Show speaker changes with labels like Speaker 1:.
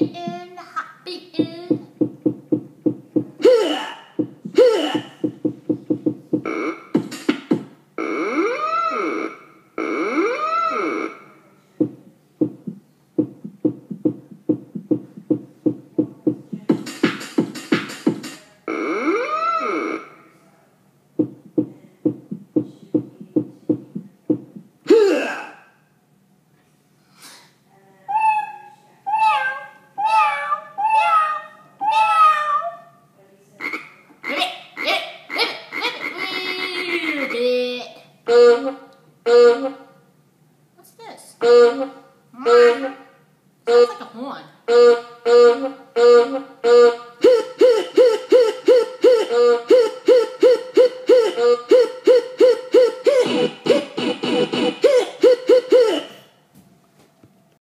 Speaker 1: it is. Uh-huh. Uh-huh. Sounds like a horn. Uh-huh.